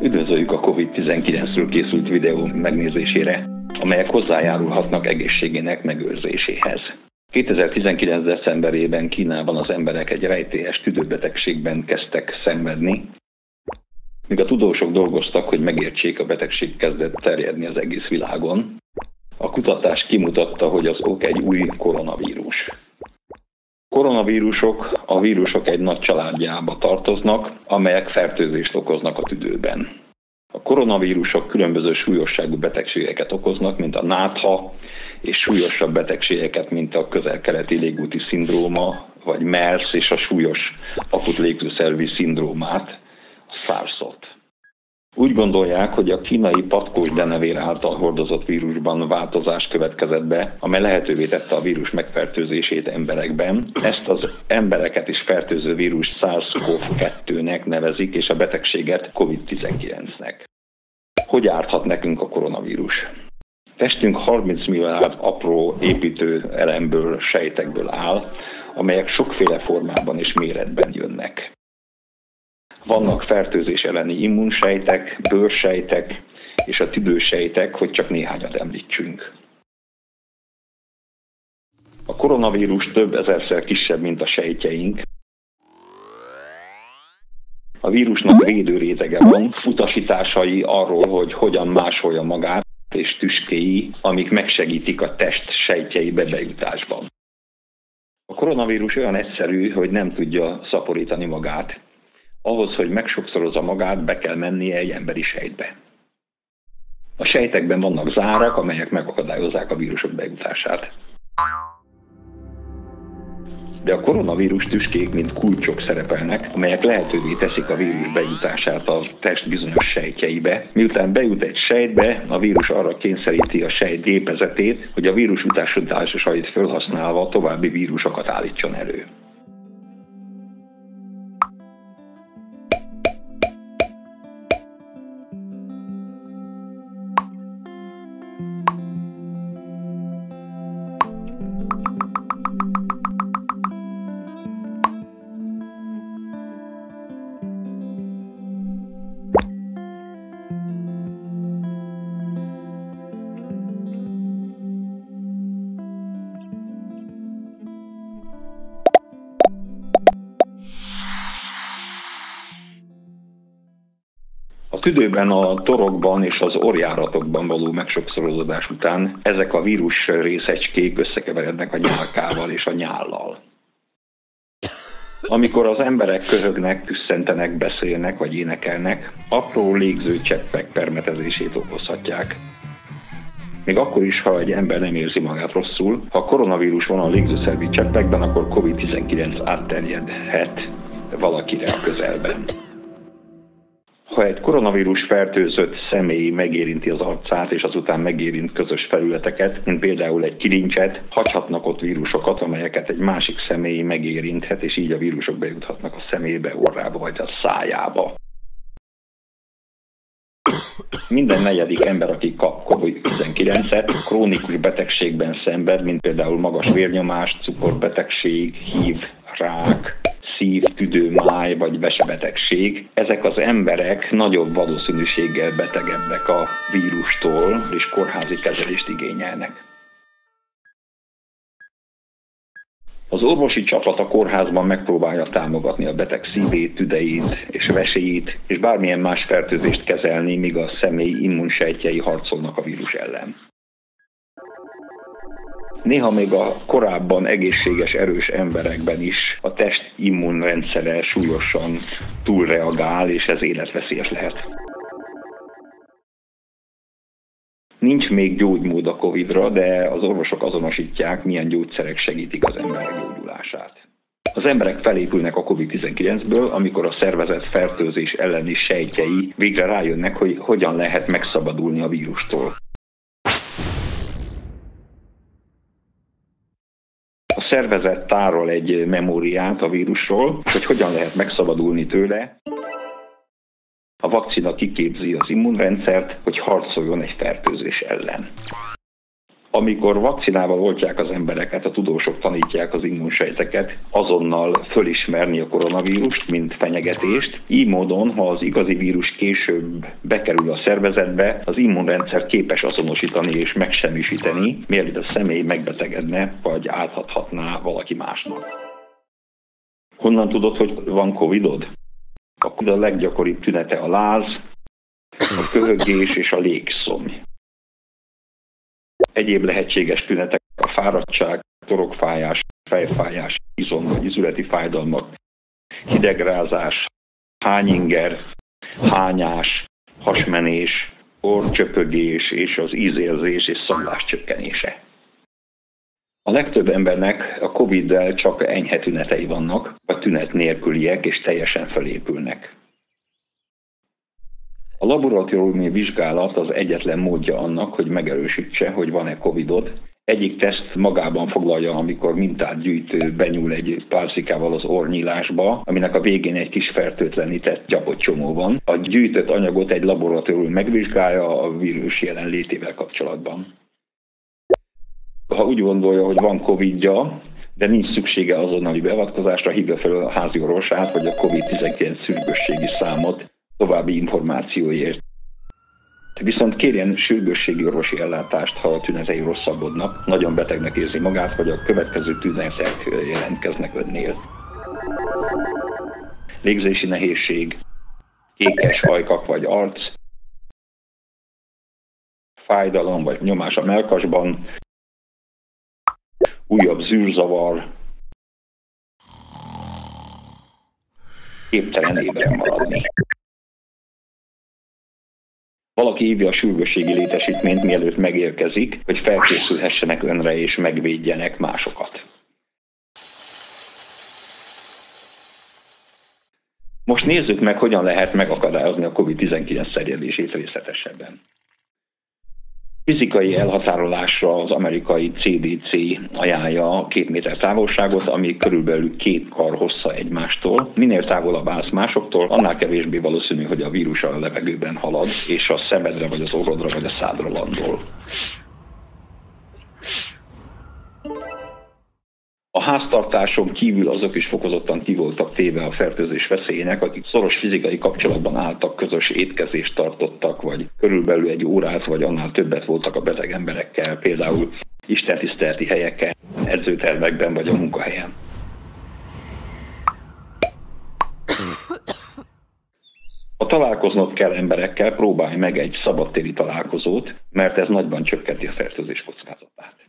Üdvözöljük a COVID-19-ről készült videó megnézésére, amelyek hozzájárulhatnak egészségének megőrzéséhez. 2019. decemberében Kínában az emberek egy rejtélyes tüdőbetegségben kezdtek szenvedni, míg a tudósok dolgoztak, hogy megértsék, a betegség kezdett terjedni az egész világon. A kutatás kimutatta, hogy az ok egy új koronavírus. Koronavírusok a vírusok egy nagy családjába tartoznak, amelyek fertőzést okoznak a tüdőben. A koronavírusok különböző súlyosságú betegségeket okoznak, mint a nátha, és súlyosabb betegségeket, mint a közel-keleti légúti szindróma, vagy MERS és a súlyos akut légzőszervi szindrómát, a SARS-ot. Úgy gondolják, hogy a kínai patkós denevér által hordozott vírusban változás következett be, amely lehetővé tette a vírus megfertőzését emberekben. Ezt az embereket is fertőző vírus SARS-CoV-2-nek nevezik, és a betegséget COVID-19-nek. Hogy árthat nekünk a koronavírus? Testünk 30 milliárd apró építő elemből, sejtekből áll, amelyek sokféle formában és. Vannak fertőzés elleni immunsejtek, bőrsejtek és a tüdősejtek, hogy csak néhányat említsünk. A koronavírus több ezerszer kisebb, mint a sejtjeink. A vírusnak védőrétege van, utasításai arról, hogy hogyan másolja magát, és tüskéi, amik megsegítik a test sejtjeibe bejutásban. A koronavírus olyan egyszerű, hogy nem tudja szaporítani magát, ahhoz, hogy megsokszorozza magát, be kell mennie egy emberi sejtbe. A sejtekben vannak zárak, amelyek megakadályozzák a vírusok bejutását. De a koronavírus tüskék, mint kulcsok szerepelnek, amelyek lehetővé teszik a vírus bejutását a test bizonyos sejtjeibe. Miután bejut egy sejtbe, a vírus arra kényszeríti a sejt gépezetét, hogy a vírus utásodásait felhasználva további vírusokat állítson elő. Tüdőben, a torokban és az orjáratokban való megsokszorozódás után ezek a vírus részecskék összekeverednek a nyálkával és a nyállal. Amikor az emberek köhögnek, tüsszentenek, beszélnek vagy énekelnek, apró légző cseppek permetezését okozhatják. Még akkor is, ha egy ember nem érzi magát rosszul, ha koronavírus van a légzőszervi cseppekben, akkor COVID-19 átterjedhet valakire a közelben. Ha egy koronavírus fertőzött személy megérinti az arcát, és azután megérint közös felületeket, mint például egy kilincset, hagyhatnak ott vírusokat, amelyeket egy másik személy megérinthet, és így a vírusok bejuthatnak a szemébe, orrába vagy a szájába. Minden negyedik ember, aki kap COVID-19-et, krónikus betegségben szenved, mint például magas vérnyomás, cukorbetegség, hív, rák, szív, tüdő, máj vagy vesebetegség, ezek az emberek nagyobb valószínűséggel betegebbek a vírustól, és kórházi kezelést igényelnek. Az orvosi csapat a kórházban megpróbálja támogatni a beteg szívét, tüdejét és veséjét, és bármilyen más fertőzést kezelni, míg a személy immunsejtjei harcolnak a vírus ellen. Néha még a korábban egészséges, erős emberekben is a test immunrendszere súlyosan túlreagál, és ez életveszélyes lehet. Nincs még gyógymód a Covid-ra, de az orvosok azonosítják, milyen gyógyszerek segítik az emberek gyógyulását. Az emberek felépülnek a COVID-19-ből, amikor a szervezet fertőzés elleni sejtjei végre rájönnek, hogy hogyan lehet megszabadulni a vírustól. Szervezet tárol egy memóriát a vírusról, hogy hogyan lehet megszabadulni tőle. A vakcina kiképzi az immunrendszert, hogy harcoljon egy fertőzés ellen. Amikor vakcinával oltják az embereket, a tudósok tanítják az immunsejteket azonnal fölismerni a koronavírust, mint fenyegetést. Így módon, ha az igazi vírus később bekerül a szervezetbe, az immunrendszer képes azonosítani és megsemmisíteni, mielőtt a személy megbetegedne, vagy áthathatná valaki másnak. Honnan tudod, hogy van Covidod? A leggyakoribb tünete a láz, a köhögés és a légszomj. Egyéb lehetséges tünetek a fáradtság, torokfájás, fejfájás, izom vagy izületi fájdalmak, hidegrázás, hányinger, hányás, hasmenés, orcsöpögés és az ízérzés és szaglás csökkenése. A legtöbb embernek a COVID-del csak enyhe tünetei vannak, vagy tünet nélküliek és teljesen felépülnek. Laboratóriumi vizsgálat az egyetlen módja annak, hogy megerősítse, hogy van-e COVID-od. Egyik teszt magában foglalja, amikor mintát gyűjtő benyúl egy pálcikával az ornyilásba, aminek a végén egy kis fertőtlenített gyapott csomó van. A gyűjtött anyagot egy laboratórium megvizsgálja a vírus jelenlétével kapcsolatban. Ha úgy gondolja, hogy van Covid-ja, de nincs szüksége azonnali beavatkozásra, hívja fel a házi orvosát, vagy a COVID-19 szürgősségi számot további információért. Viszont kérjen sürgősségi orvosi ellátást, ha a tünetei rosszabbodnak, nagyon betegnek érzi magát, vagy a következő tünetek jelentkeznek önnél. Légzési nehézség, kékes hajkak vagy arc, fájdalom vagy nyomás a melkasban, újabb zűrzavar, képtelen ébren maradni. Valaki hívja a sürgősségi létesítményt, mielőtt megérkezik, hogy felkészülhessenek önre és megvédjenek másokat. Most nézzük meg, hogyan lehet megakadályozni a COVID-19 terjedését részletesebben. Fizikai elhatárolásra az amerikai CDC ajánlja két méter távolságot, ami körülbelül két kar hossza egymástól. Minél távolabb állsz másoktól, annál kevésbé valószínű, hogy a vírus a levegőben halad, és a szemedre, vagy az orrodra, vagy a szádra landol. Háztartáson kívül azok is fokozottan ki voltak téve a fertőzés veszélyének, akik szoros fizikai kapcsolatban álltak, közös étkezést tartottak, vagy körülbelül egy órát, vagy annál többet voltak a beteg emberekkel, például istentiszteleti helyeken, edzőtermekben vagy a munkahelyen. Ha találkoznod kell emberekkel, próbálj meg egy szabadtéri találkozót, mert ez nagyban csökkenti a fertőzés kockázatát.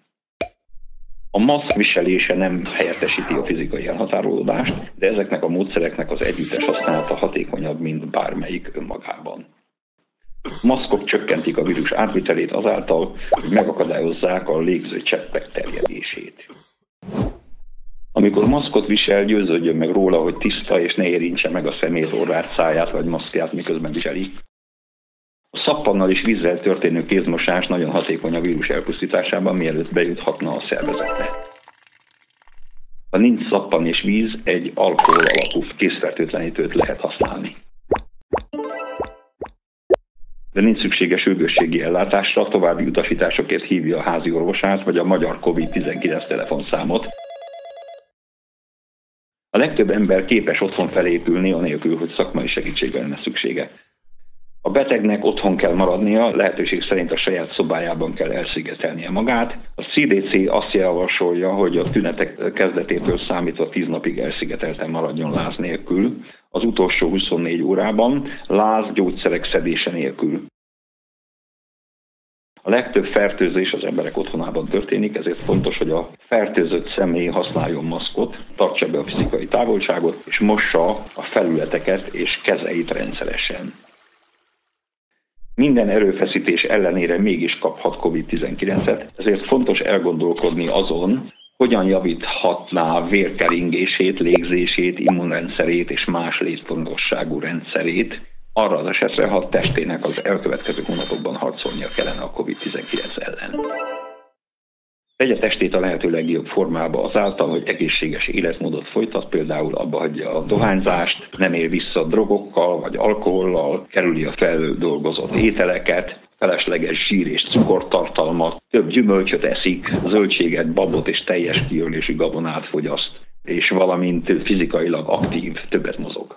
A maszk viselése nem helyettesíti a fizikai elhatárolódást, de ezeknek a módszereknek az együttes használata hatékonyabb, mint bármelyik önmagában. Maszkok csökkentik a vírus átvitelét azáltal, hogy megakadályozzák a légző cseppek terjedését. Amikor maszkot visel, győződjön meg róla, hogy tiszta és ne érintse meg a szemét, orrát, száját vagy maszkját, miközben viseli. Szappannal és vízzel történő kézmosás nagyon hatékony a vírus elpusztításában, mielőtt bejuthatna a szervezetbe. Ha nincs szappan és víz, egy alkohol alapú készfertőtlenítőt lehet használni. De nincs szükséges sürgősségi ellátásra, további utasításokért hívja a házi orvosát vagy a magyar COVID-19 telefonszámot. A legtöbb ember képes otthon felépülni, anélkül, hogy szakmai segítségre lenne szüksége. Betegnek otthon kell maradnia, lehetőség szerint a saját szobájában kell elszigetelnie magát. A CDC azt javasolja, hogy a tünetek kezdetétől számítva 10 napig elszigetelten maradjon láz nélkül, az utolsó 24 órában láz gyógyszerek szedése nélkül. A legtöbb fertőzés az emberek otthonában történik, ezért fontos, hogy a fertőzött személy használjon maszkot, tartsa be a fizikai távolságot, és mossa a felületeket és kezeit rendszeresen minden erőfeszítés ellenére mégis kaphat COVID-19-et, ezért fontos elgondolkodni azon, hogyan javíthatná vérkeringését, légzését, immunrendszerét és más létfontosságú rendszerét, arra az esetre, ha testének az elkövetkező hónapokban harcolnia kellene a COVID-19 ellen. Tegye testét a lehető legjobb formába azáltal, hogy egészséges életmódot folytat, például abba hagyja a dohányzást, nem él vissza drogokkal vagy alkohollal, kerüli a feldolgozott ételeket, felesleges zsír és cukortartalmat, több gyümölcsöt eszik, zöldséget, babot és teljes kiölésű gabonát fogyaszt, és valamint fizikailag aktív, többet mozog.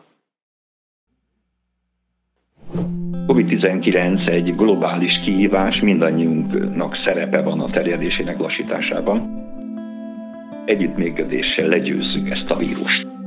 COVID-19 egy globális kihívás, mindannyiunknak szerepe van a terjedésének lassításában. Együttműködéssel legyőzzük ezt a vírust.